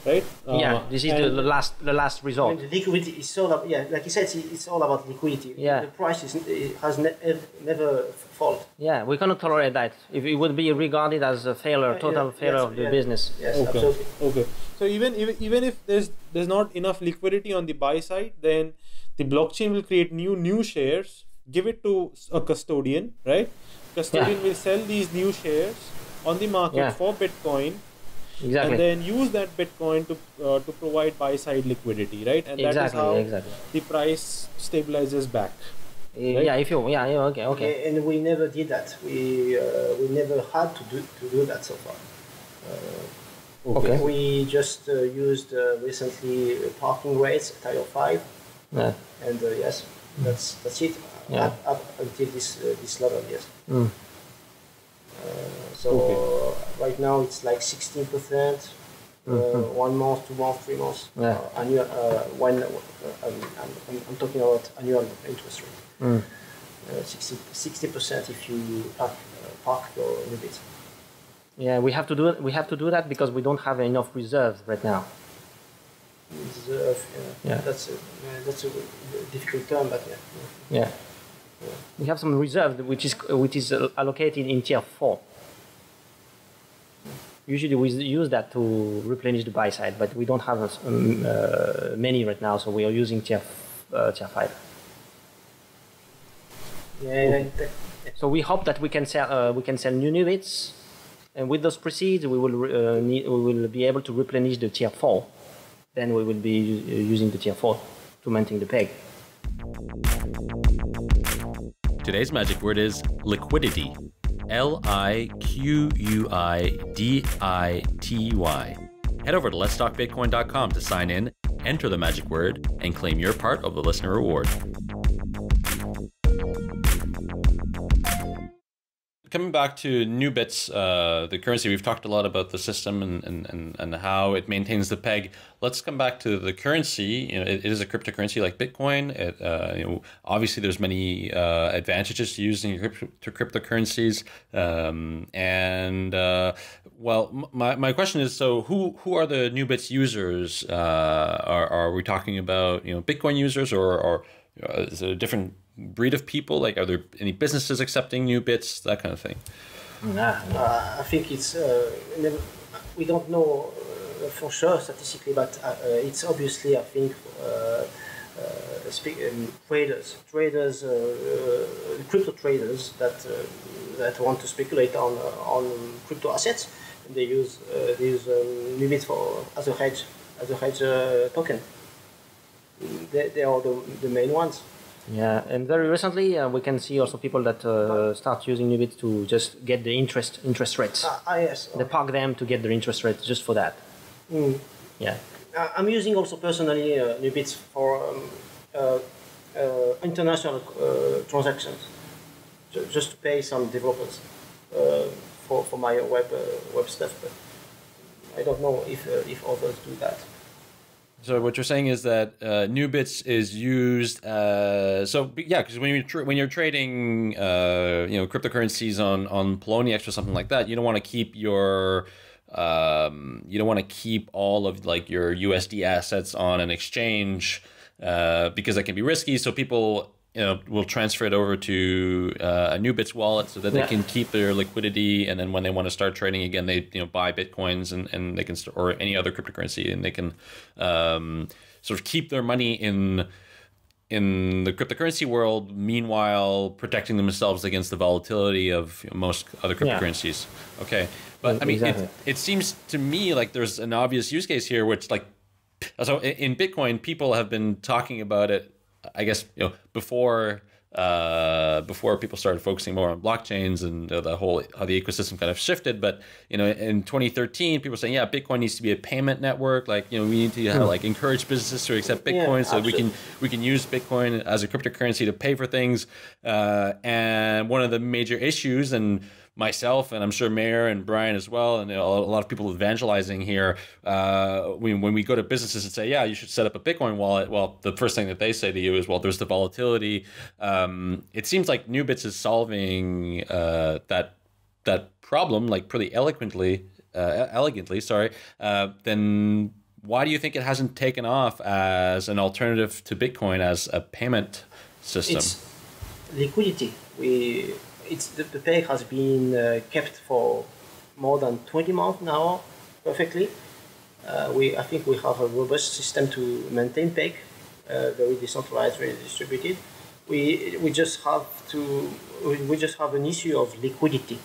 right? Uh,
yeah, this is the, the last the last result.
the liquidity is all about, yeah, like you said, it's, it's all about liquidity.
Yeah.
The price is, it has ne- never fall.
Yeah, we cannot tolerate that. If it would be regarded as a failure, total
yeah,
failure
yes,
of the
yeah.
business.
Yes,
Okay.
absolutely.
Okay. So even even even if there's there's not enough liquidity on the buy side, then the blockchain will create new NuShares, give it to a custodian, right? Custodian
Yeah.
will sell these NuShares on the market
Yeah.
for Bitcoin,
Exactly.
and then use that Bitcoin to uh, to provide buy side liquidity, right? And that is how
Exactly.
the price stabilizes back.
Uh, Yeah, if you yeah, yeah okay, okay.
And we never did that. We uh, we never had to do to do that so far.
Okay.
We just uh, used uh, recently uh, parking rates at Tier Five,
Yeah.
and uh, yes, that's that's it.
Yeah.
Up, up until this uh, this level, yes.
Mm.
Uh, so right now it's like sixteen percent. Uh, one month, two months, three months.
Yeah.
Uh, annual, uh, one, I'm, I'm, I'm talking about annual interest rate.
Mm.
Uh, 60 percent if you park, uh, park your bit.
Yeah, we have to do it. We have to do that because we don't have enough reserves right now.
Reserve, yeah.
Yeah.
That's a, that's a difficult term, but yeah.
Yeah. We have some reserve which is which is allocated in tier four. Usually we use that to replenish the buy side, but we don't have um, uh, many right now, so we are using tier f- uh, tier five.
Yeah, and
So we hope that we can sell uh, we can sell new NuBits And with those proceeds, we will uh, need, we will be able to replenish the tier four. Then we will be u- using the tier four to maintain the peg.
Today's magic word is liquidity. L I Q U I D I T Y. Head over to letstalkbitcoin.com to sign in, enter the magic word, and claim your part of the listener reward. Coming back to NuBits, uh, the currency, we've talked a lot about the system and, and, and, how it maintains the peg. Let's come back to the currency. You know, it, it is a cryptocurrency like Bitcoin. It, uh, you know, obviously, there's many uh, advantages to using crypto, to cryptocurrencies. Um, and uh, well, my, my question is: so who who are the NuBits users? Uh, are are we talking about you know Bitcoin users or or uh, is it a different breed of people? Like, are there any businesses accepting NuBits? that kind of thing?
Nah, uh, I think it's uh, we don't know uh, for sure statistically, but uh, uh, it's obviously I think uh, speak, um, traders, traders, crypto traders that that want to speculate on on crypto assets. They use they use um, NuBits for as a hedge as a hedge token. They, they are the, the main ones.
Yeah, and very recently uh, we can see also people that uh, start using NuBit to just get the interest interest rates.
Ah, ah yes.
They park them to get the interest rates just for that.
Mm.
Yeah.
Uh, I'm using also personally uh, NuBits for um, uh, uh, international uh, transactions, just to pay some developers for, for my web web stuff. But I don't know if if others do that.
So what you're saying is that uh, NuBits is used. Uh, so yeah, because when you tra- when you're trading, uh, you know, cryptocurrencies on on Poloniex or something like that, you don't want to keep your um, you don't want to keep all of like your USD assets on an exchange uh, because that can be risky. So people you know, will transfer it over to uh, a NuBits wallet so that yeah. they can keep their liquidity, and then when they want to start trading again, they you know buy bitcoins and, and they can st- or any other cryptocurrency, and they can um, sort of keep their money in in the cryptocurrency world. Meanwhile, protecting themselves against the volatility of you know, most other cryptocurrencies. Yeah. Okay, but I mean, exactly. it, it seems to me like there's an obvious use case here, which like so in Bitcoin, people have been talking about it I guess you know before uh, before people started focusing more on blockchains and uh, the whole how the ecosystem kind of shifted. But you know, in 2013, people were saying, yeah, Bitcoin needs to be a payment network. Like you know, we need to have, uh, like encourage businesses to accept Bitcoin yeah, so we can we can use Bitcoin as a cryptocurrency to pay for things. Uh, and one of the major issues and myself and I'm sure Meher and Brian as well, and a lot of people evangelizing here. Uh, when, when we go to businesses and say, yeah, you should set up a Bitcoin wallet, well, the first thing that they say to you is, well, there's the volatility. Um, it seems like NuBits is solving uh, that that problem like pretty eloquently, uh, elegantly. Sorry. Uh, then why do you think it hasn't taken off as an alternative to Bitcoin as a payment system?
It's liquidity. We it's the, the peg has been uh, kept for more than 20 months now perfectly. Uh, we, I think we have a robust system to maintain peg, uh, very decentralized, very distributed. We, we just have to we just have an issue of liquidity.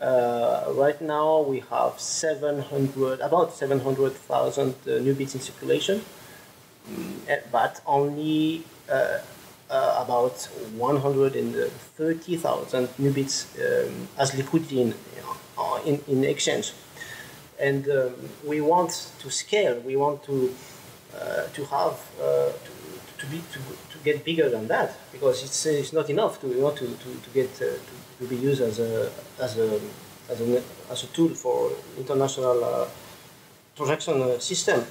Uh, right now we have 700 about 700,000 uh, bits in circulation, mm, but only uh, uh, about 130,000 NuBits um, as liquidity in, uh, in, in exchange. And um, we want to scale, we want to, uh, to have, uh, to, to, be, to, to get bigger than that because it's, it's not enough to, you know, to, to, to get, uh, to, to be used as a, as a, as a, as a tool for international uh, transaction system.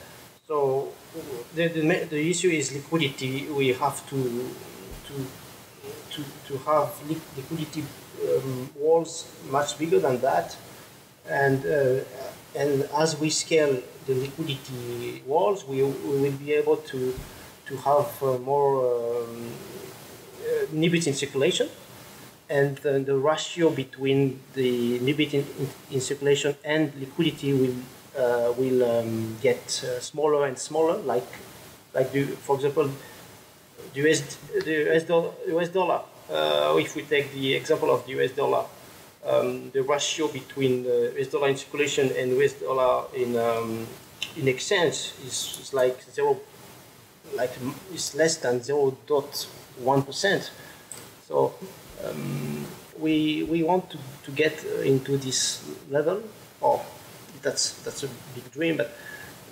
So the, the, the issue is liquidity. We have to to to, to have liquidity um, walls much bigger than that, and uh, and as we scale the liquidity walls, we, we will be able to to have uh, more um, uh, NuBits in circulation, and the ratio between the NuBit in, in, in, circulation and liquidity will uh, will um, get uh, smaller and smaller. Like like the, for example, the US, the US dollar, US dollar uh, if we take the example of the US dollar, um, the ratio between the US dollar in circulation and US dollar in um, in exchange is, is like zero, like it's less than zero dot one percent. So um, we we want to, to get into this level. Oh, that's that's a big dream, but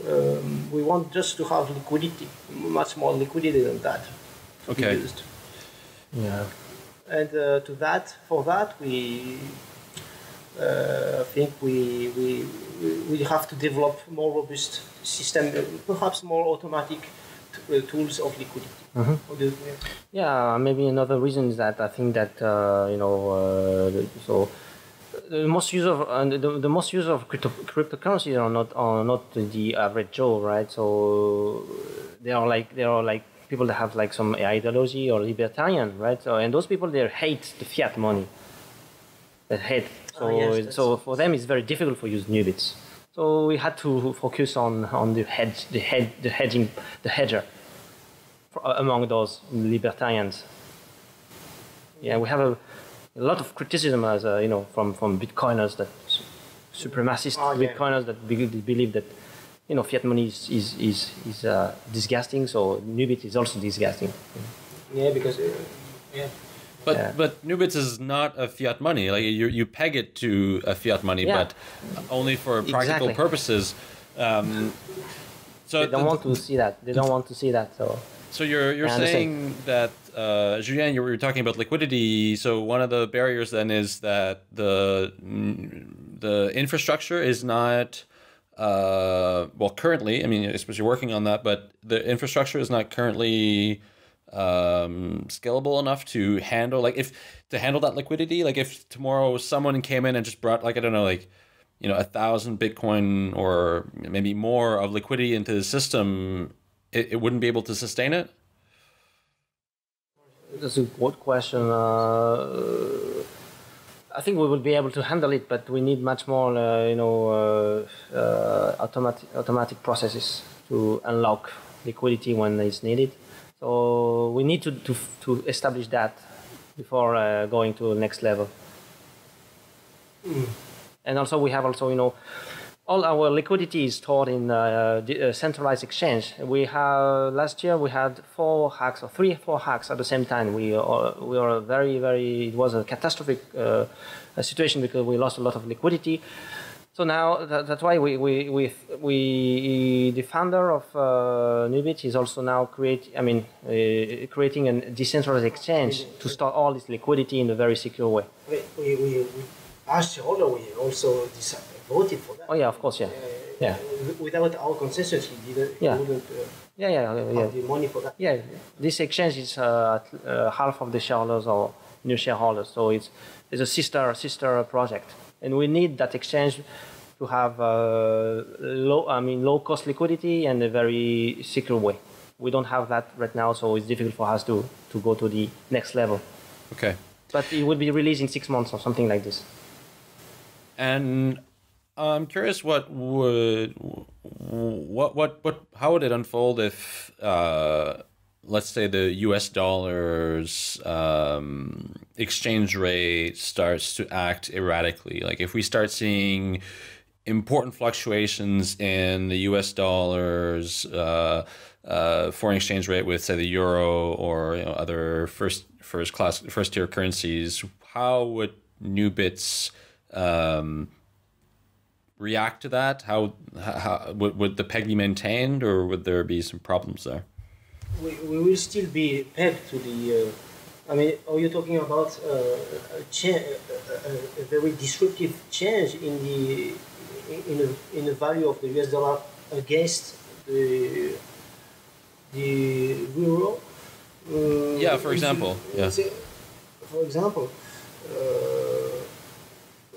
um, we want just to have liquidity, much more liquidity than that. To be
Okay.
used.
Yeah.
And uh, to that, for that, we uh, I think we, we we- we have to develop more robust system, uh, perhaps more automatic t- uh, tools of liquidity. Or the-
Yeah, maybe another reason is that I think that uh, you know uh, the- so the most use of uh, the, the most use of crypto, cryptocurrencies are not are not the average Joe, right? So they are like they are like people that have like some ideology or libertarian, right? So and those people they hate the fiat money. They hate. So
Ah, yes,
so for them it's very difficult for use NuBits. So we had to focus on on the hedge the head the hedging the hedger for, among those libertarians. Yeah, we have a, a lot of criticism as uh, you know from from Bitcoiners that su- supremacist
Oh, yeah.
Bitcoiners that be, believe that you know fiat money is is is, is uh, disgusting. So NuBit is also disgusting.
yeah, because uh, yeah.
But
Yeah.
but NuBits is not a fiat money. Like you you peg it to a fiat money,
Yeah.
but only for practical
Exactly.
purposes. Um, so
They don't want to see that. They don't want to see that. So
So you're you're saying that uh, Julien, you were talking about liquidity. So one of the barriers then is that the the infrastructure is not uh, well currently. I mean, I suppose you're working on that, but the infrastructure is not currently um, scalable enough to handle like if to handle that liquidity. Like if tomorrow someone came in and just brought like I don't know like you know a thousand Bitcoin or maybe more of liquidity into the system, it, it wouldn't be able to sustain it.
that's a good question. Uh, I think we will be able to handle it, but we need much more, uh, you know, uh, uh, automatic automatic processes to unlock liquidity when it's needed. So we need to to, to establish that before uh, going to the next level. And also, we have also, you know, all our liquidity is stored in uh, the, uh, centralized exchange. We have last year we had four hacks or three, four hacks at the same time. We are, we are very, very. It was a catastrophic uh, situation because we lost a lot of liquidity. So now that, that's why we we we, we the founder of uh, NuBit is also now create. I mean, uh, creating a decentralized exchange to store all this liquidity in a very secure way.
We, we, we, as shareholder, we also decided, voted for that.
Oh yeah, of course, yeah, yeah,
Without our consensus, he didn't.
Yeah.
Wouldn't uh,
yeah, yeah, yeah.
have the money for that.
Yeah, this exchange is uh, uh, half of the shareholders or NuShareholders, so it's it's a sister sister project, and we need that exchange to have uh, low I mean low cost liquidity and a very secure way. We don't have that right now, so it's difficult for us to to go to the next level.
Okay.
But it will be released in six months or something like this.
And I'm curious what would what what what how would it unfold if uh, let's say the U.S. dollars um, exchange rate starts to act erratically? Like if we start seeing important fluctuations in the U.S. dollars. Uh, uh, foreign exchange rate with say the euro or you know, other first first class first tier currencies, how would NuBits um, react to that? How, how would, would the peg be maintained, or would there be some problems there?
we, we will still be pegged to the. Uh, I mean, are you talking about uh, a, cha- a, a, a very disruptive change in the in the, in the value of the US dollar against the the euro? Uh,
Yeah, for example, yeah.
say- For example, uh,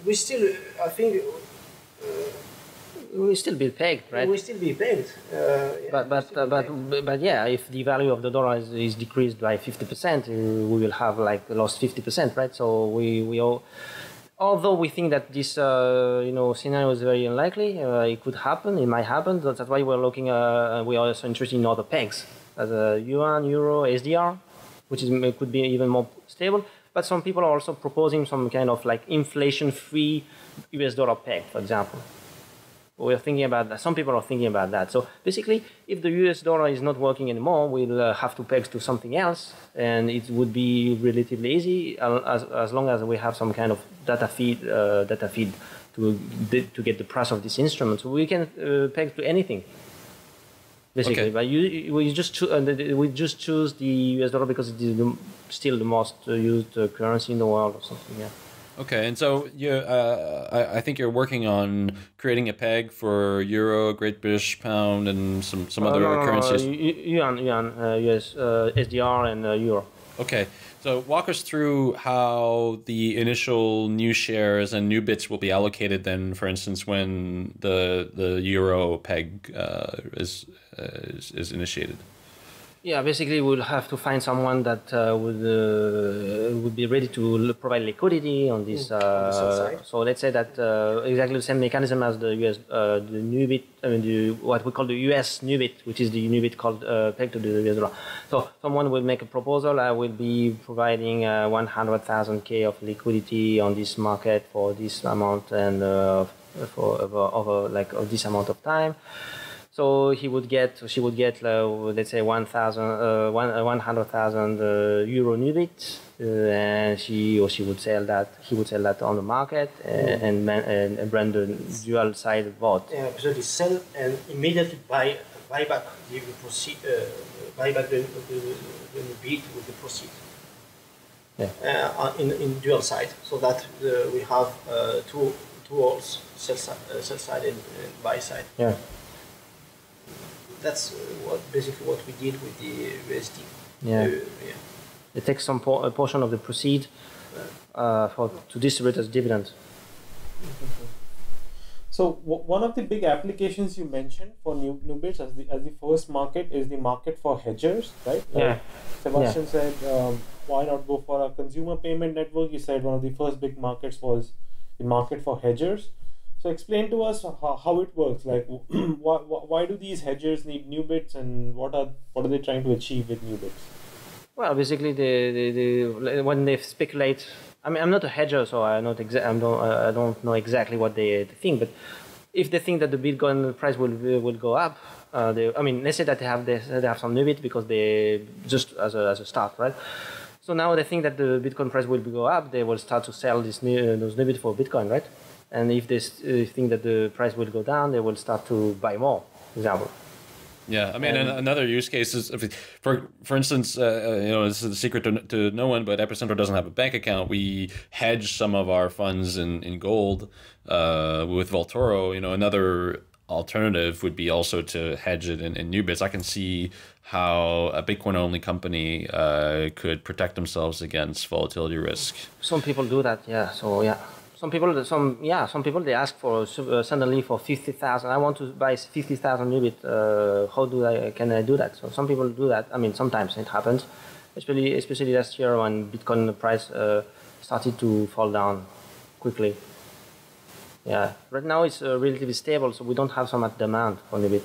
we still, I think,
will still be pegged, right?
we still be pegged. Uh, yeah,
But but uh, but
pegged.
but yeah, if the value of the dollar is, is decreased by fifty percent, we will have like lost fifty percent, right? So we we all, although we think that this uh, you know scenario is very unlikely, uh, it could happen. It might happen. That's that's why we're looking. Uh, we are also interested in other pegs, as a yuan, euro, SDR, which is could be even more stable. But some people are also proposing some kind of like inflation-free US dollar peg, for example. We're thinking about that. Some people are thinking about that. So basically, if the US dollar is not working anymore, we'll uh, have to peg to something else, and it would be relatively easy as, as long as we have some kind of data feed, uh, data feed to to get the price of this instrument. So we can uh, peg to anything. Basically,
Okay.
but you, we just uh, we just choose the US dollar because it is the, still the most uh, used uh, currency in the world or something. Yeah.
Okay, and so you, uh, I, I think you're working on creating a peg for euro, Great British pound, and some some other
Uh, no,
currencies.
yuan, yuan, uh, US, uh, SDR, and uh, euro.
Okay, so walk us through how the initial NuShares and NuBits will be allocated. Then, for instance, when the the euro peg uh, is, uh, is is initiated.
Yeah, basically, we'll have to find someone that uh, would uh, would be ready to provide liquidity on this.
sell
Uh, so let's say that uh, exactly the same mechanism as the US, uh, the NuBit. I mean, the, what we call the US NuBit, which is the NuBit called uh, pegged to the US dollar. So someone will make a proposal. I will be providing uh, 100,000 k of liquidity on this market for this amount and uh, for over, over like of this amount of time. So he would get, she would get, uh, let's say, 1,000, uh, one, uh, 100,000 uh, euro NuBit, uh, and she or she would sell that, he would sell that on the market uh, and, and, and brand the dual sided bot.
Yeah, basically sell and immediately buy buy back the proceed, uh, buy back the, the, the, the bid with the proceed.
Yeah.
Uh, in, in dual side, so that uh, we have uh, two two walls, sell side, uh, sell side and, and buy side.
Yeah.
That's uh, what basically what we did with the USD.
Yeah.
Uh, yeah.
They take some por- a portion of the proceed uh, for to distribute as dividend.
So w- one of the big applications you mentioned for new NuBits as the as the first market is the market for hedgers, right? Like
Yeah.
Sebastien said, um, why not go for a consumer payment network? You said one of the first big markets was the market for hedgers. So explain to us how, it works. Like, why, why do these hedgers need NuBits, and what are what are they trying to achieve with NuBits?
Well, basically, the, when they speculate, I mean, I'm not a hedger, so I not exa- I don't I don't know exactly what they, think. But if they think that the Bitcoin price will will go up, uh, they, I mean, let's say that they have this, they have some NuBit because they just as a as a start, right? So now they think that the Bitcoin price will go up, they will start to sell this new, those NuBit for Bitcoin, right? And if they uh, think that the price will go down, they will start to buy more. Example.
Yeah, I mean,
And-
another use case is, if, for for instance, uh, uh, you know, this is a secret to, to no one, but Epicenter doesn't have a bank account. We hedge some of our funds in in gold uh, with Vaultoro. You know, another alternative would be also to hedge it in, in NuBits. I can see how a Bitcoin only company uh, could protect themselves against volatility risk.
Some people do that, yeah. So yeah, some people, some yeah, some people they ask for uh, suddenly for fifty thousand. I want to buy fifty thousand NuBit. Uh, how do I can I do that? So some people do that. I mean, sometimes it happens, especially especially last year when Bitcoin price uh, started to fall down quickly. Yeah, right now it's uh, relatively stable, so we don't have so much demand for NuBit.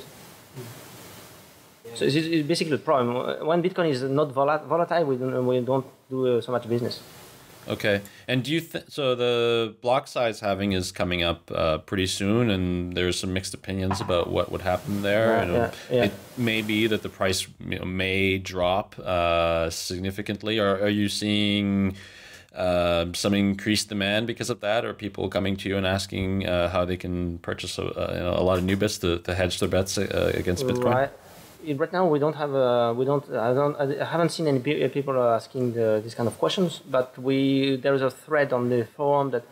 So it's, it's basically the problem. When Bitcoin is not volatile, we don't, we don't do uh, so much business.
Okay, and do you think so? The block size halving is coming up uh, pretty soon, and there's some mixed opinions about what would happen there.
Yeah,
You know,
yeah, yeah.
It may be that the price you know, may drop uh, significantly. Or are you seeing uh, some increased demand because of that? Or people coming to you and asking uh, how they can purchase a, a, you know, a lot of NuBits to, to hedge their bets uh, against Bitcoin?
Right. Right now, we don't have. Uh, we don't. I don't. I haven't seen any pe- people asking the, these kind of questions. But we there is a thread on the forum that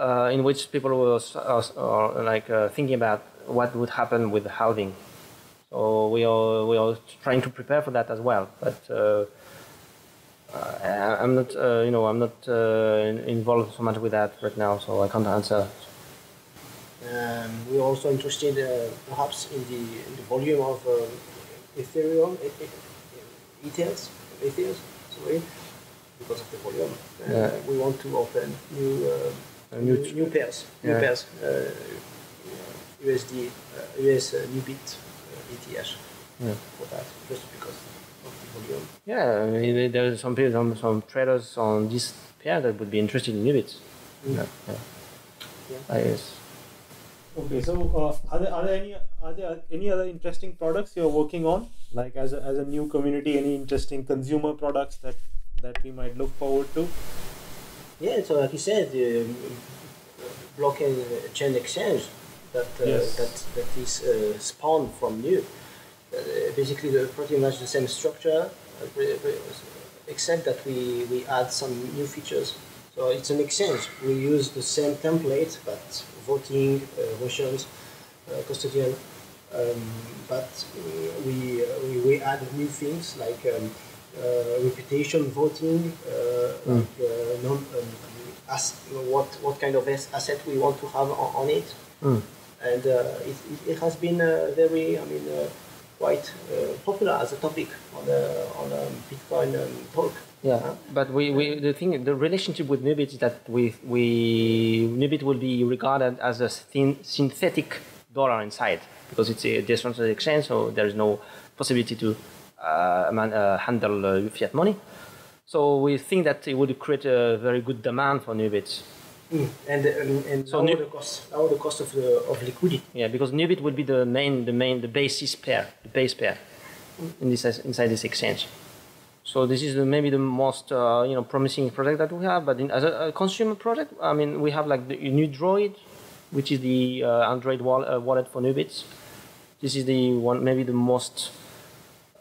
uh, in which people were are, like uh, thinking about what would happen with the halving. So we are we are trying to prepare for that as well. But uh, I'm not. Uh, you know, I'm not uh, involved so much with that right now. So I can't answer.
Um, we're also interested uh, perhaps in the, in the volume of um, Ethereum, E- E- ETHs, ETHs, sorry, because of the volume. Uh,
Yeah.
We want to open new uh,
new
new, new pairs, new
Yeah.
pairs, uh, USD, uh, US uh, NuBit uh, ETH
Yeah.
for that, just because of the volume.
Yeah, I mean, there's some people, some, some traders on this pair that would be interested in NuBits. Yeah. yeah.
Yeah.
I guess.
Okay, so uh, are there are there any are there any other interesting products you're working on? Like as a, as a Nu community, any interesting consumer products that that we might look forward to?
Yeah, so like you said, the um, blockchain chain exchange that uh,
Yes.
that that is uh, spawned from Nu. Uh, basically, the, pretty much the same structure, uh, except that we we add some new features. So it's an exchange. We use the same template, but voting, uh, motions, uh, custodian. Um, but uh, we, uh, we we add new things like um, uh, reputation voting, uh, like uh, non, um, as, what what kind of asset we want to have on, on it,
Mm.
and uh, it, it, it has been uh, very I mean uh, quite uh, popular as a topic on on um, Bitcoin um, talk.
Yeah,
Huh?
but we, we the thing the relationship with NuBit is that we we NuBit will be regarded as a thin, synthetic dollar inside because it's a decentralized exchange, so there is no possibility to uh, man, uh, handle uh, fiat money. So we think that it would create a very good demand for NuBit.
Mm. And um, and
So new-
the cost lower the cost of the of liquidity.
Yeah, because NuBit would be the main, the main, the basis pair, the base pair in this inside this exchange. So this is the, maybe the most uh, you know promising project that we have. But in, as a, a consumer project, I mean, we have like the NuDroid, which is the uh, Android wall, uh, wallet for NuBits. This is the one, maybe the most.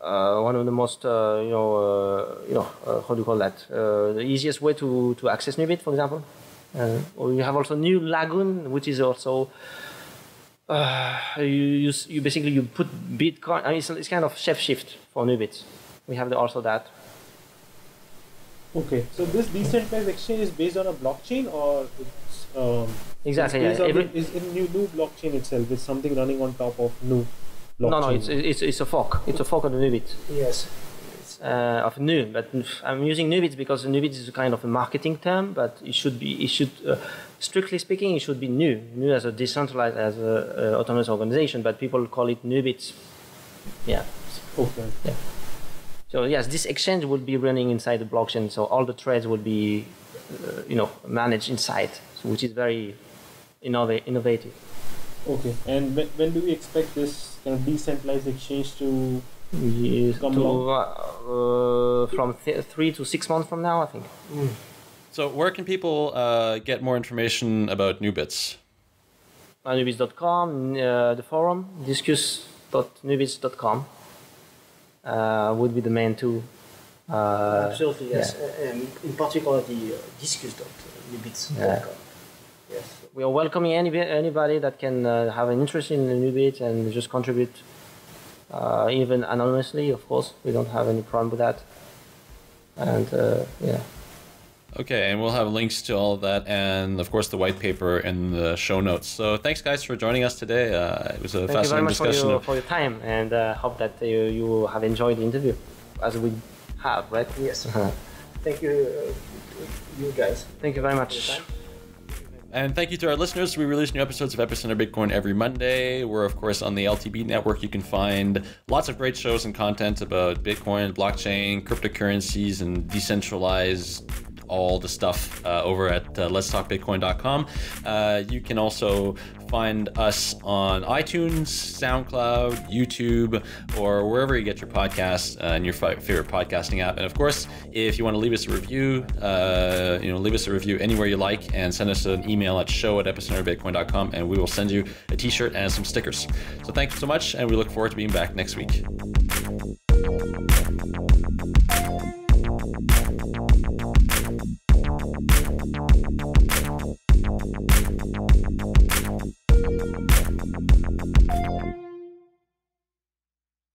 Uh, one of the most, uh, you know, uh, you know, uh, how do you call that? Uh, the easiest way to, to access NuBit, for example. Uh, or you have also NuLagoon, which is also uh, you, you you basically you put Bitcoin. I mean, it's, it's kind of ShapeShift for NuBits. We have the, also that.
Okay, so this decentralized exchange is based on a blockchain or it's um,
Exactly.
It's
Yeah.
based on
Every,
the- is in new Nu blockchain itself. It's something running on top of Nu blockchain.
no, no, it's, it's it's a fork. It's a fork of the NuBit.
Yes.
Uh, of Nu, but I'm using NuBits because NuBits is a kind of a marketing term, but it should be, it should, uh, strictly speaking, it should be new, Nu as a decentralized, as a uh, autonomous organization, but people call it NuBits. Yeah.
okay. Yeah.
So yes, this exchange will be running inside the blockchain, so all the trades will be, uh, you know, managed inside, so which is very innova- innovative.
Okay, and when, when do we expect this kind of decentralized exchange to?
Yes,
Come
to, uh, from th- three to six months from now, I think.
So, where can people uh, get more information about NuBits?
Nubits.com, uh, the forum, discuss.nubits.com uh, would be the main two. Uh,
Absolutely, yes. Um, in particular, the uh, discuss.nubits.com.
Yeah.
Yes.
we are welcoming any, anybody that can uh, have an interest in NuBit and just contribute, uh, even anonymously, of course. We don't have any problem with that. And uh, yeah.
Okay, and we'll have links to all of that and, of course, the white paper in the show notes. So, thanks, guys, for joining us today. Uh, it was a
Thank you very
fascinating
much for
discussion.
your,
of-
for your time and uh, hope that you, you have enjoyed the interview, as we have, right?
Yes. Thank you, uh, you guys.
Thank you very much.
And thank you to our listeners. We release new episodes of Epicenter Bitcoin every Monday. We're, of course, on the LTB network. You can find lots of great shows and content about Bitcoin, blockchain, cryptocurrencies, and decentralized all the stuff uh, over at uh, letstalkbitcoin.com. Uh, you can also find us on iTunes, SoundCloud, YouTube, or wherever you get your podcasts uh, and your favorite podcasting app. And of course, if you want to leave us a review, uh, you know, leave us a review anywhere you like and send us an email at show at epicenterbitcoin.com and we will send you a t-shirt and some stickers. So thanks so much and we look forward to being back next week.